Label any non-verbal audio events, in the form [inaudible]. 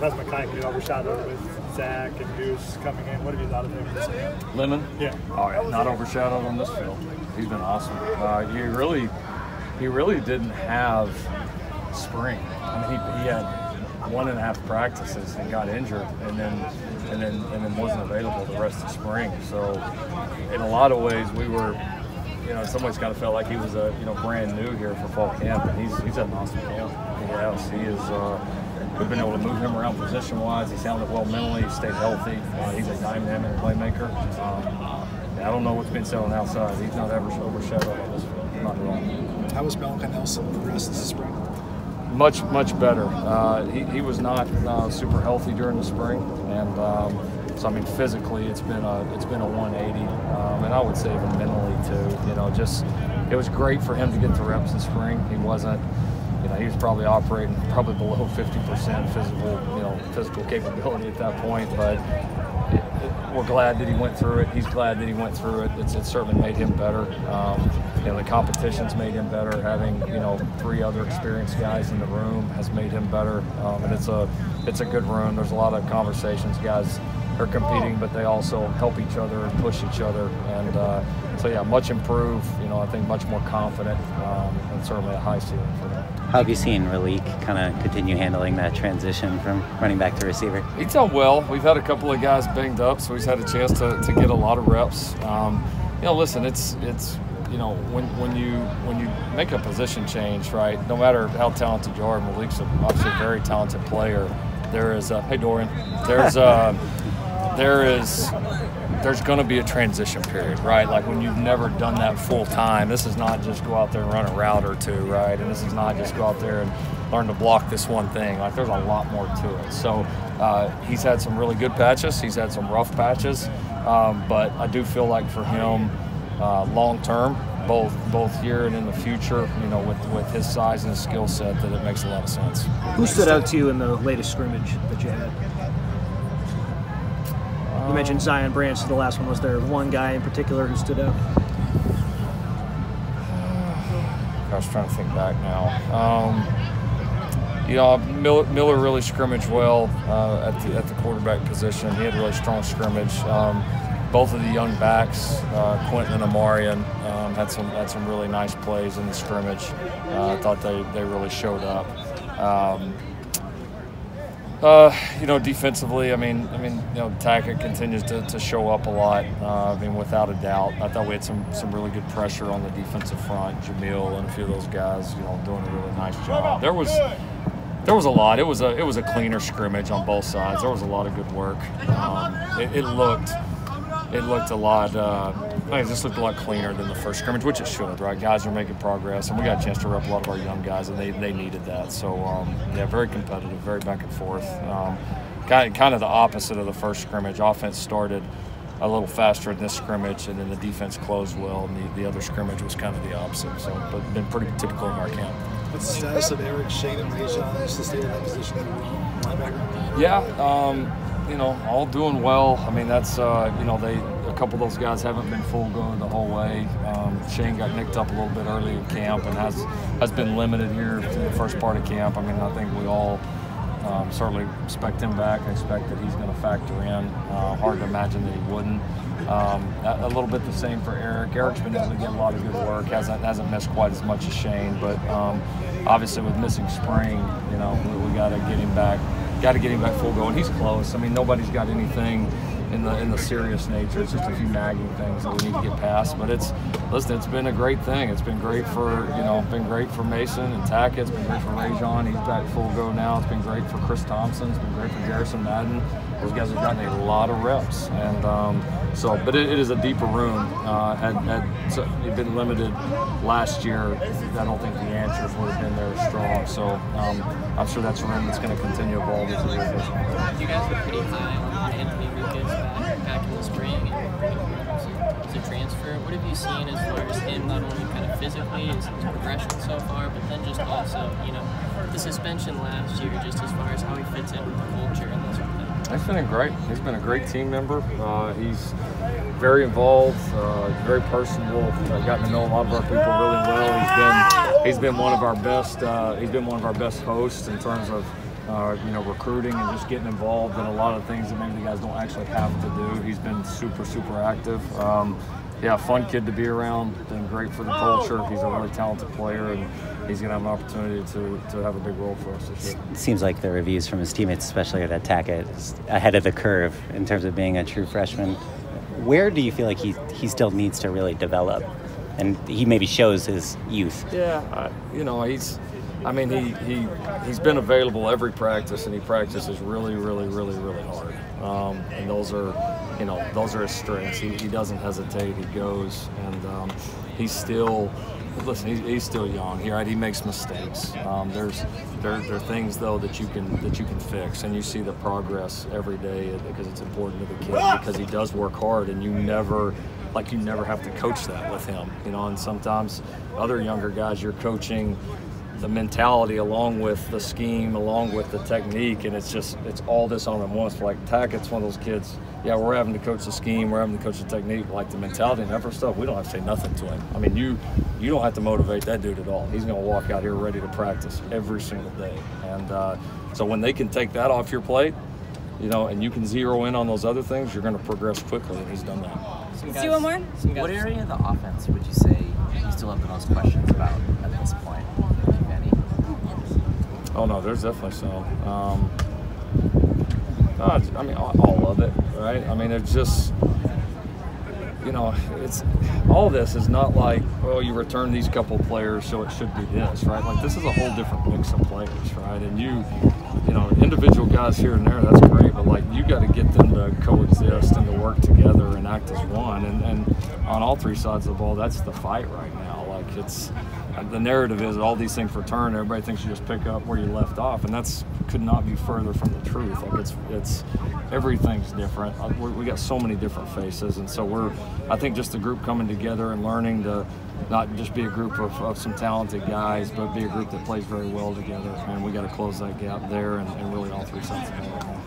Has Makai been overshadowed with Zach and Goose coming in? What have you thought of him? Lemon? Yeah. Oh yeah, not overshadowed on this field. He's been awesome. Uh, he really, he really didn't have spring. I mean, he, he had one and a half practices and got injured, and then and then and then wasn't available the rest of spring. So, in a lot of ways, we were, you know, in some ways, kind of felt like he was a you know brand new here for fall camp, and he's he's had an awesome camp. Yes, he is. Uh, we've been able to move him around position-wise. He sounded well mentally. Stayed healthy. Uh, he's a dynamic playmaker. Um, I don't know what's been said on the outside. He's not ever overshadowed on this field. Not at all. How was Malachi Nelson progressed this spring? Much, much better. Uh, he, he was not uh, super healthy during the spring, and um, so I mean physically it's been a it's been a 180, um, and I would say even mentally too. You know, just it was great for him to get the reps in spring. He wasn't he was probably operating probably below 50% physical, you know, physical capability at that point. But it, it, we're glad that he went through it. He's glad that he went through it. It's, it certainly made him better. Um, you know, the competition's made him better. Having you know three other experienced guys in the room has made him better. Um, and it's a it's a good room. There's a lot of conversations. Guys are competing, but they also help each other and push each other. And uh, so yeah, much improved. You know, I think much more confident, um, and certainly a high ceiling for him. How have you seen Raleek kind of continue handling that transition from running back to receiver? He's done well. We've had a couple of guys banged up, so he's had a chance to, to get a lot of reps. Um, you know, listen, it's it's you know when when you when you make a position change, right? No matter how talented you are, Raleek's obviously a very talented player. There is a hey Dorian, there's a [laughs] there is there's going to be a transition period, right? Like when you've never done that full time. This is not just go out there and run a route or two, right? And this is not just go out there and learn to block this one thing. Like there's a lot more to it. So uh, he's had some really good patches. He's had some rough patches, um, but I do feel like for him, uh, long term, both both here and in the future, you know, with with his size and his skill set, that it makes a lot of sense. Who stood out to you in the latest scrimmage that you had? You mentioned Zion Branch. The last one was there one guy in particular who stood out? [sighs] I was trying to think back now. Um, you know, Miller, Miller really scrimmaged well uh, at the at the quarterback position. He had really strong scrimmage. Um, both of the young backs, uh, Quinten and A'Marion, um, had some had some really nice plays in the scrimmage. Uh, I thought they, they really showed up. Um, uh, you know, defensively, I mean, I mean, you know, Tackett continues to, to show up a lot. Uh, I mean, without a doubt, I thought we had some some really good pressure on the defensive front. Jamil and a few of those guys, you know, doing a really nice job. There was there was a lot. It was a it was a cleaner scrimmage on both sides. There was a lot of good work. Um, it, it, looked it looked a lot. Uh, it just looked a lot cleaner than the first scrimmage, which it should, right? Guys are making progress, and we got a chance to rep a lot of our young guys, and they, they needed that. So, um, yeah, very competitive, very back and forth. Um, kind, kind of the opposite of the first scrimmage. Offense started a little faster in this scrimmage, and then the defense closed well, and the, the other scrimmage was kind of the opposite. So, but been pretty typical of our camp. What's the status of Eric, Shane, and Raesjon? Is the state of that position linebacker? Yeah, um, you know, all doing well. I mean, that's uh, you know, they couple of those guys haven't been full go the whole way. Um, Shane got nicked up a little bit early in camp and has has been limited here through the first part of camp. I mean, I think we all um, certainly expect him back. I expect that he's going to factor in. Uh, hard to imagine that he wouldn't. Um, a, a, little bit the same for Eric. Eric's been able to get a lot of good work. hasn't hasn't missed quite as much as Shane, but um, obviously with missing spring, you know, we, we got to get him back got to get him back full go, and he's close. I mean, nobody's got anything in the in the serious nature. It's just a few nagging things that we need to get past. But it's listen, it's been a great thing. It's been great for you know, been great for Mason and Tackett. It's been great for Raesjon. He's back full go now. It's been great for Chris Thompson. It's been great for Garrison Madden. Those guys have gotten a lot of reps, and um, so. But it, it is a deeper room. Uh, had had so, been limited last year, I don't think the answers would have been there strong. So um, I'm sure that's a room that's going to continue on. You guys were pretty high on Anthony Lucas back, back in the spring, and as a transfer. What have you seen as far as him, not only kind of physically, his progression so far, but then just also, you know, the suspension last year, just as far as how he fits in with the culture and that sort of thing? He's been a great. He's been a great team member. Uh, he's very involved, uh, very personable. I've gotten to know a lot of our people really well. He's been he's been one of our best. Uh, he's been one of our best hosts in terms of uh, you know, recruiting and just getting involved in a lot of things that maybe the guys don't actually have to do. He's been super, super active. Um, yeah, fun kid to be around. Been great for the culture. He's a really talented player, and he's going to have an opportunity to, to have a big role for us this year. Seems like the reviews from his teammates, especially at Tackett, is ahead of the curve in terms of being a true freshman. Where do you feel like he he still needs to really develop? And he maybe shows his youth. Yeah, I, you know, he's. I mean, he, he he's been available every practice, and he practices really, really, really, really hard. Um, and those are, you know, those are his strengths. He, he doesn't hesitate. He goes, and um, he's still. Listen, he's, he's still young. He, right? he makes mistakes. Um, there's there, there are things though that you can that you can fix, and you see the progress every day because it's important to the kid because he does work hard, and you never like you never have to coach that with him, you know. And sometimes other younger guys you're coaching the mentality along with the scheme, along with the technique, and it's just it's all this on them once. Like Tackett's one of those kids. Yeah, we're having to coach the scheme, we're having to coach the technique, like the mentality and effort stuff. We don't have to say nothing to him. I mean, you you don't have to motivate that dude at all. He's going to walk out here ready to practice every single day, and uh, so when they can take that off your plate, you know, and you can zero in on those other things, you're going to progress quickly, and he's done that. Some Let's do one more. some guys- What area of the offense would you say you still have the most questions about at this point, if any? Oh no, there's definitely some. Um, I mean, all, all of it, right? I mean, it's just, you know, it's all this is not like, oh, you return these couple players, so it should be this, right? Like this is a whole different mix of players, right? And you, you know, individual guys here and there, that's great, but like you got to get them to coexist and to work together and act as one. And, and on all three sides of the ball, that's the fight right now. It's the narrative is all these things return. Everybody thinks you just pick up where you left off, and that's could not be further from the truth. Like it's it's everything's different. Uh, we we got so many different faces, and so we're I think just the group coming together and learning to not just be a group of, of some talented guys, but be a group that plays very well together. And we got to close that gap there, and, and really all three sides of the.